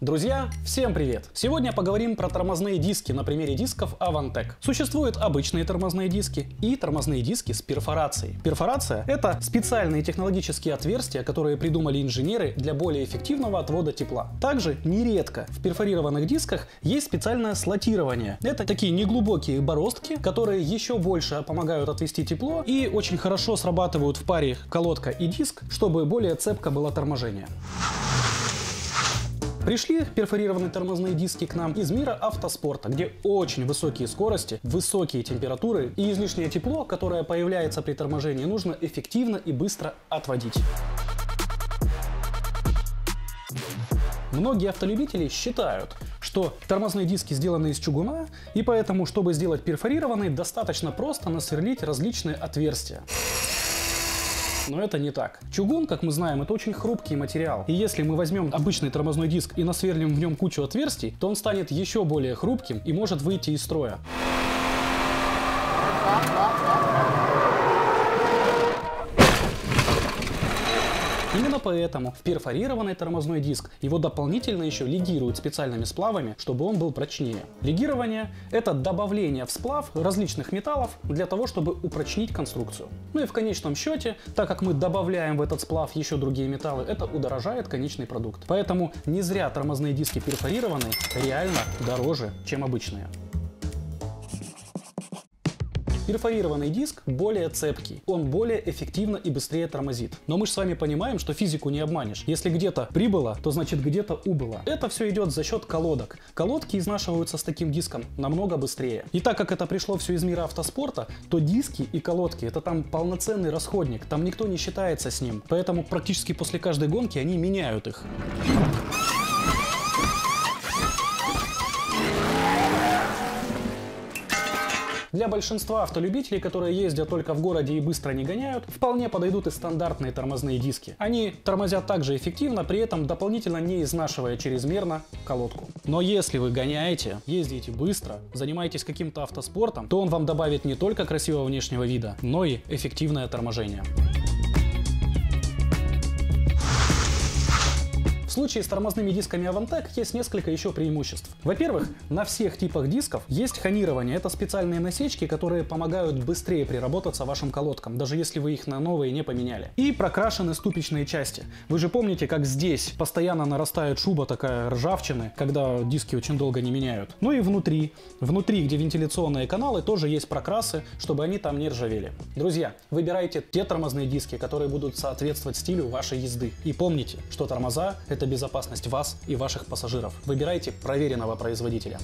Друзья, всем привет! Сегодня поговорим про тормозные диски на примере дисков Avantec. Существуют обычные тормозные диски и тормозные диски с перфорацией. Перфорация — это специальные технологические отверстия, которые придумали инженеры для более эффективного отвода тепла. Также нередко в перфорированных дисках есть специальное слотирование. Это такие неглубокие бороздки, которые еще больше помогают отвести тепло и очень хорошо срабатывают в паре колодка и диск, чтобы более цепко было торможение. Пришли перфорированные тормозные диски к нам из мира автоспорта, где очень высокие скорости, высокие температуры и излишнее тепло, которое появляется при торможении, нужно эффективно и быстро отводить. Многие автолюбители считают, что тормозные диски сделаны из чугуна, и поэтому, чтобы сделать перфорированный, достаточно просто насверлить различные отверстия. Но это не так. Чугун, как мы знаем, это очень хрупкий материал. И если мы возьмем обычный тормозной диск и насверлим в нем кучу отверстий, то он станет еще более хрупким и может выйти из строя. Именно поэтому в перфорированный тормозной диск его дополнительно еще легируют специальными сплавами, чтобы он был прочнее. Легирование – это добавление в сплав различных металлов для того, чтобы упрочнить конструкцию. Ну и в конечном счете, так как мы добавляем в этот сплав еще другие металлы, это удорожает конечный продукт. Поэтому не зря тормозные диски перфорированные реально дороже, чем обычные. Перфорированный диск более цепкий, он более эффективно и быстрее тормозит. Но мы же с вами понимаем, что физику не обманешь. Если где-то прибыло, то значит где-то убыло. Это все идет за счет колодок. Колодки изнашиваются с таким диском намного быстрее. И так как это пришло все из мира автоспорта, то диски и колодки это там полноценный расходник, там никто не считается с ним. Поэтому практически после каждой гонки они меняют их. Для большинства автолюбителей, которые ездят только в городе и быстро не гоняют, вполне подойдут и стандартные тормозные диски. Они тормозят также эффективно, при этом дополнительно не изнашивая чрезмерно колодку. Но если вы гоняете, ездите быстро, занимаетесь каким-то автоспортом, то он вам добавит не только красивого внешнего вида, но и эффективное торможение. В случае с тормозными дисками Avantec есть несколько еще преимуществ. Во-первых, на всех типах дисков есть хонирование. Это специальные насечки, которые помогают быстрее приработаться вашим колодкам, даже если вы их на новые не поменяли. И прокрашены ступичные части. Вы же помните, как здесь постоянно нарастает шуба такая ржавчины, когда диски очень долго не меняют. Ну и внутри. Внутри, где вентиляционные каналы, тоже есть прокрасы, чтобы они там не ржавели. Друзья, выбирайте те тормозные диски, которые будут соответствовать стилю вашей езды. И помните, что тормоза — это безопасность вас и ваших пассажиров. Выбирайте проверенного производителя.